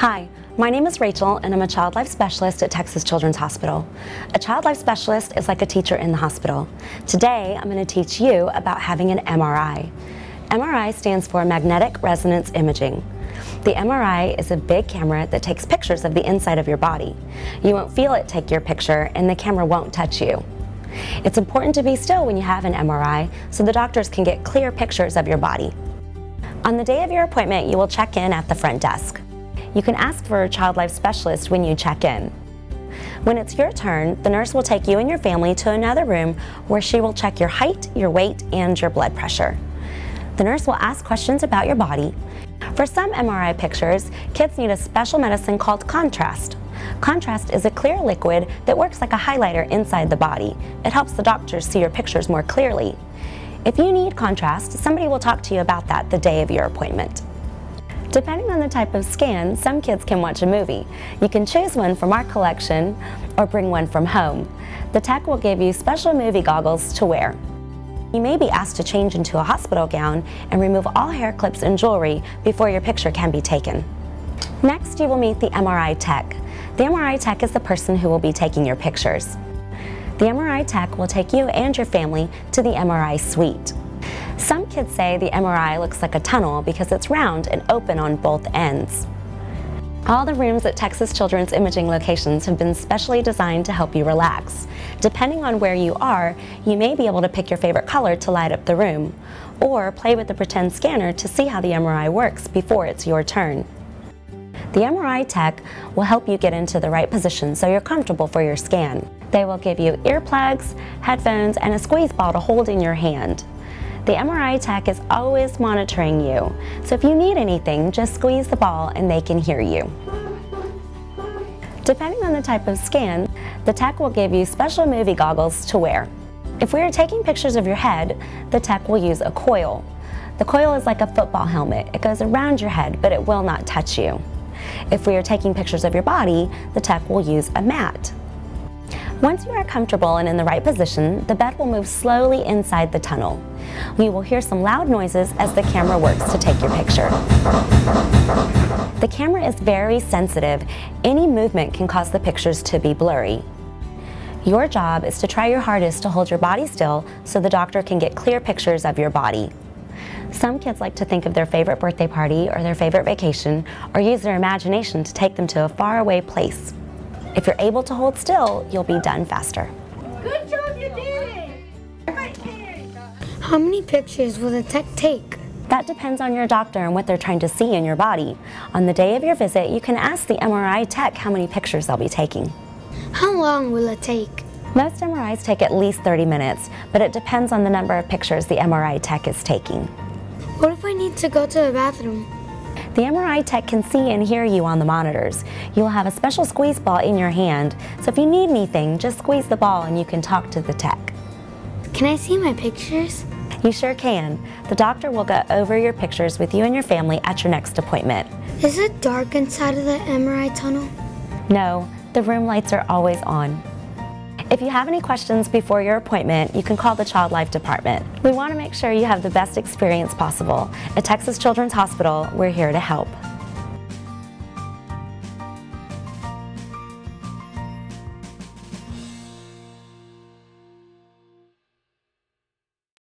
Hi, my name is Rachel and I'm a child life specialist at Texas Children's Hospital. A child life specialist is like a teacher in the hospital. Today I'm going to teach you about having an MRI. MRI stands for Magnetic Resonance Imaging. The MRI is a big camera that takes pictures of the inside of your body. You won't feel it take your picture and the camera won't touch you. It's important to be still when you have an MRI so the doctors can get clear pictures of your body. On the day of your appointment, you will check in at the front desk. You can ask for a child life specialist when you check in. When it's your turn, the nurse will take you and your family to another room where she will check your height, your weight, and your blood pressure. The nurse will ask questions about your body. For some MRI pictures, kids need a special medicine called contrast. Contrast is a clear liquid that works like a highlighter inside the body. It helps the doctors see your pictures more clearly. If you need contrast, somebody will talk to you about that the day of your appointment. Depending on the type of scan, some kids can watch a movie. You can choose one from our collection or bring one from home. The tech will give you special movie goggles to wear. You may be asked to change into a hospital gown and remove all hair clips and jewelry before your picture can be taken. Next, you will meet the MRI tech. The MRI tech is the person who will be taking your pictures. The MRI tech will take you and your family to the MRI suite. Kids say the MRI looks like a tunnel because it's round and open on both ends. All the rooms at Texas Children's Imaging locations have been specially designed to help you relax. Depending on where you are, you may be able to pick your favorite color to light up the room, or play with the pretend scanner to see how the MRI works before it's your turn. The MRI tech will help you get into the right position so you're comfortable for your scan. They will give you earplugs, headphones, and a squeeze ball to hold in your hand. The MRI tech is always monitoring you, so if you need anything, just squeeze the ball and they can hear you. Depending on the type of scan, the tech will give you special movie goggles to wear. If we are taking pictures of your head, the tech will use a coil. The coil is like a football helmet. It goes around your head, but it will not touch you. If we are taking pictures of your body, the tech will use a mat. Once you are comfortable and in the right position, the bed will move slowly inside the tunnel. You will hear some loud noises as the camera works to take your picture. The camera is very sensitive. Any movement can cause the pictures to be blurry. Your job is to try your hardest to hold your body still so the doctor can get clear pictures of your body. Some kids like to think of their favorite birthday party or their favorite vacation or use their imagination to take them to a faraway place. If you're able to hold still, you'll be done faster. Good job, you did it! How many pictures will the tech take? That depends on your doctor and what they're trying to see in your body. On the day of your visit, you can ask the MRI tech how many pictures they'll be taking. How long will it take? Most MRIs take at least 30 minutes, but it depends on the number of pictures the MRI tech is taking. What if I need to go to the bathroom? The MRI tech can see and hear you on the monitors. You'll have a special squeeze ball in your hand, so if you need anything, just squeeze the ball and you can talk to the tech. Can I see my pictures? You sure can. The doctor will go over your pictures with you and your family at your next appointment. Is it dark inside of the MRI tunnel? No, the room lights are always on. If you have any questions before your appointment, you can call the Child Life Department. We want to make sure you have the best experience possible. At Texas Children's Hospital, we're here to help.